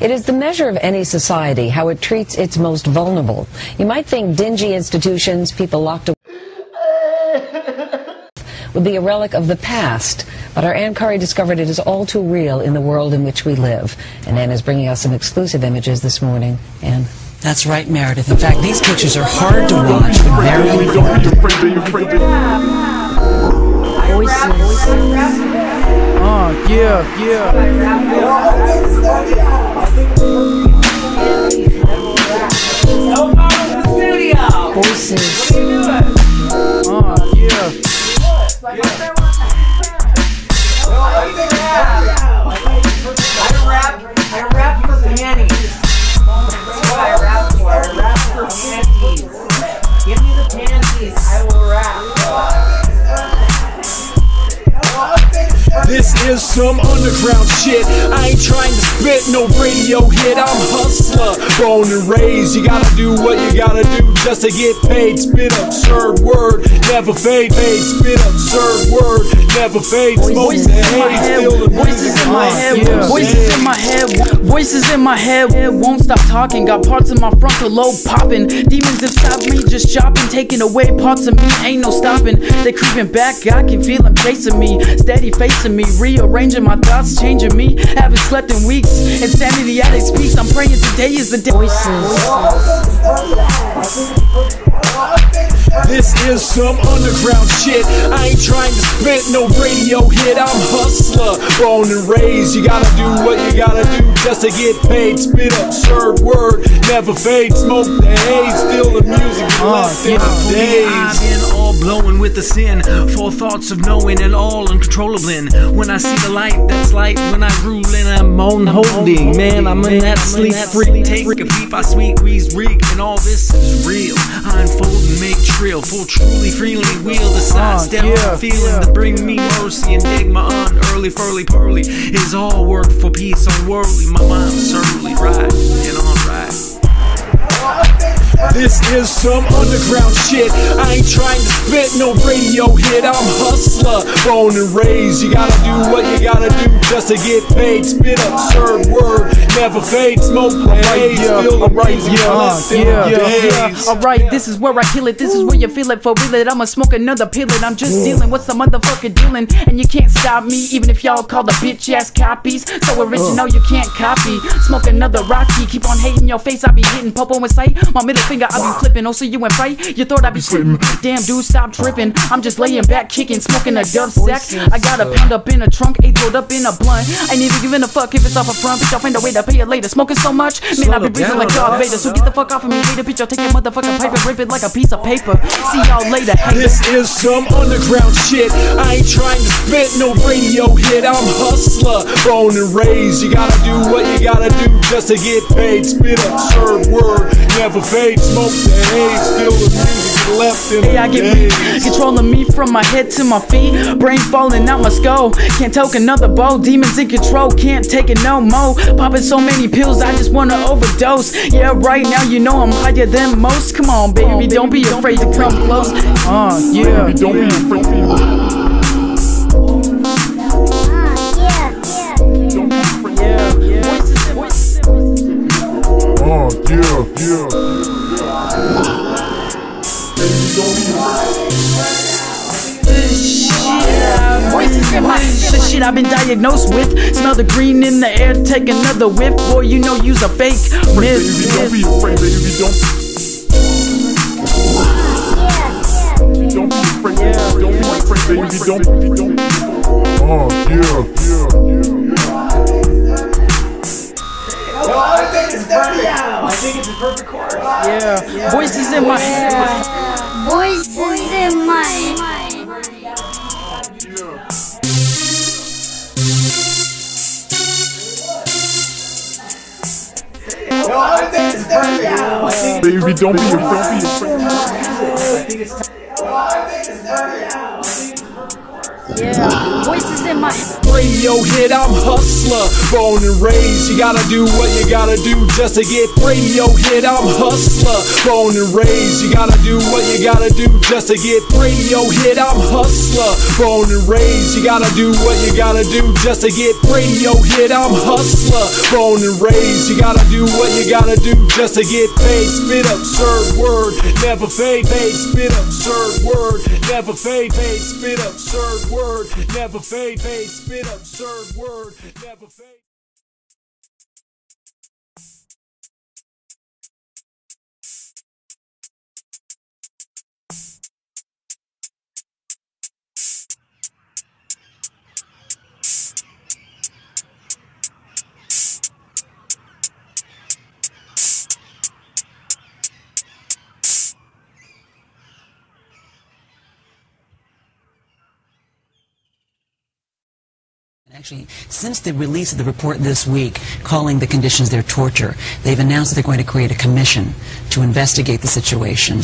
It is the measure of any society, how it treats its most vulnerable. You might think dingy institutions, people locked away would be a relic of the past, but our Ann Curry discovered it is all too real in the world in which we live. And Ann is bringing us some exclusive images this morning. Ann. That's right, Meredith. In fact, these pictures are hard to watch, but very important. Yeah, yeah. This is some underground shit. I ain't trying to spit no radio hit. I'm hustler, born and raised. You gotta do what you gotta do just to get paid. Spit absurd word, never fade. Fade, spit absurd word, never fade. Smoke Voices the in my haze, head, the voices in my head, yeah. voices in my head, voices in my head, won't stop talking. Got parts of my frontal lobe popping. Demons stop me just chopping, taking away parts of me. Ain't no stopping. They creeping back, I can feel them chasing me, steady facing me, rearranging my thoughts, changing me. Haven't slept in weeks. Insanity at its peak. I'm praying today is the day. This is some underground shit. I ain't trying to spit no radio hit. I'm hustler, born and raised. You gotta do what you gotta do just to get paid. Spit absurd word, never fade. Smoke the haze, still music left in the I've been all blowing with the sin, full thoughts of knowing and all uncontrollable. When I see the light, that's light when I rule and I'm on holding. Man, I'm in that sleep freak. Take a peep, I sweet wheeze reek, and all this is real. I unfold and make trill, full truly freely wheel the ah, side step yeah, feeling to bring me mercy and dig my unearly furly pearly is all work for peace unworldly. My mind's certainly right and on right. This is some underground shit. I ain't trying to spit no radio hit. I'm hustler, born and raised. You gotta do what you gotta do just to get paid. Spit absurd word, never fade. Smoke the haze, yeah, uh, still the alright, music yeah, in yeah, yeah. Alright, this is where I kill it. This is where you feel it for real. It. I'ma smoke another pill. It. I'm just dealing with some motherfucker dealing, and you can't stop me. Even if y'all call the bitch ass copies, so uh. original you can't copy. Smoke another Rocky. Keep on hating your face. I be hitting popo in sight. My middle finger I be flipping. Oh, so you in fright? You thought I be slipping? Damn, dude, stop tripping. I'm just laying back, kicking, smoking a dub sack. I got a pound up in a trunk, eight rolled up in a blunt. Ain't even giving a fuck if it's off a front. Bitch, I'll find a way to pay it later. Smoking so much, man, I be breathing like Darth Vader. So get the fuck off of me, hater. Bitch, I'll take your motherfucking pipe and rip it like a piece of paper. See y'all later, hater. This is some underground shit. I ain't trying to spit no radio hit. I'm hustler, born and raised. You gotta do what you gotta do just to get paid. Spit absurd word, never fade. Smoke the haze, still the music left in Hey, the I get me days. controlling me from my head to my feet. Brain falling out my skull. Can't take another bow. Demons in control. Can't take it no more. Popping so many pills, I just wanna overdose. Yeah, right now you know I'm higher than most. Come on, baby, don't be afraid to come close. Uh, yeah. Don't be afraid. Voices in my the shit I've been diagnosed with. Smell the green in the air, take another whiff. Boy, you know you's a fake myth. Don't be afraid, baby. Don't. Don't be afraid, don't be afraid, baby. Don't. don't. Oh, yeah, yeah. I think it's perfect. I think it's a perfect chorus. Yeah. Voices in my head. Voices in my I think it's perfect. I think Baby, don't be it's. I Yeah, voices in my radio hit, I'm hustler, born and raised. You gotta do what you gotta do just to get radio hit. I'm hustler, born and raised. You gotta do what you gotta do just to get radio hit. I'm hustler, born and raised. You gotta do what you gotta do just to get radio hit. I'm hustler, born and raised. You gotta do what you gotta do just to get paid. Spit absurd word, never fade. Paid, spit absurd word, never fade. Paid, spit absurd word, never fade. fade, spit absurd word, never fade. Actually, since the release of the report this week calling the conditions there torture, they've announced that they're going to create a commission to investigate the situation.